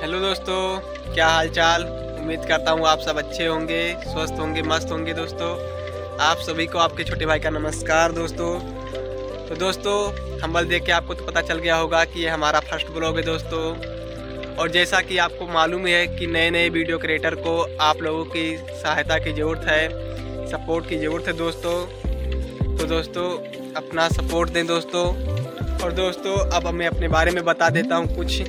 Hello दोस्तों, क्या हाल चाल उम्मीद करता हूँ आप सब अच्छे होंगे, स्वस्थ होंगे, मस्त होंगे दोस्तों। आप सभी को आपके छोटे भाई का नमस्कार दोस्तों। तो दोस्तों, हम्बल देख के आपको तो पता चल गया होगा कि ये हमारा फ़र्स्ट ब्लॉग है दोस्तों। और जैसा कि आपको मालूम है कि नए नए वीडियो क्रिएटर को आप लोगों की सहायता की ज़रूरत है, सपोर्ट की ज़रूरत है दोस्तों। तो दोस्तों, अपना सपोर्ट दें दोस्तों। और दोस्तों, अब मैं अपने बारे में बता देता हूँ कुछ।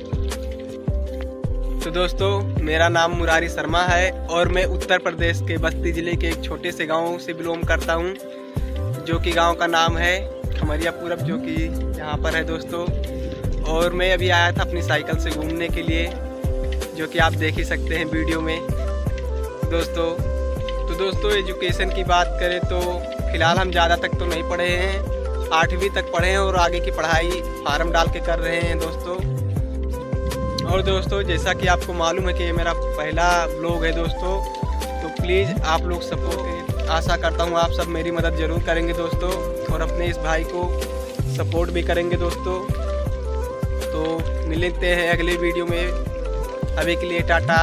तो दोस्तों, मेरा नाम मुरारी शर्मा है और मैं उत्तर प्रदेश के बस्ती ज़िले के एक छोटे से गाँव से बिलोंग करता हूँ, जो कि गाँव का नाम है खमरिया पूरब, जो कि यहाँ पर है दोस्तों। और मैं अभी आया था अपनी साइकिल से घूमने के लिए, जो कि आप देख ही सकते हैं वीडियो में। दोस्तों तो दोस्तों, एजुकेशन की बात करें तो फ़िलहाल हम ज़्यादा तक तो नहीं पढ़े हैं, आठवीं तक पढ़े हैं और आगे की पढ़ाई फार्म डाल के कर रहे हैं दोस्तों। और दोस्तों, जैसा कि आपको मालूम है कि ये मेरा पहला ब्लॉग है दोस्तों तो प्लीज़ आप लोग सपोर्ट करें आशा करता हूँ आप सब मेरी मदद ज़रूर करेंगे दोस्तों और अपने इस भाई को सपोर्ट भी करेंगे दोस्तों। तो मिलते हैं अगले वीडियो में। अभी के लिए टाटा।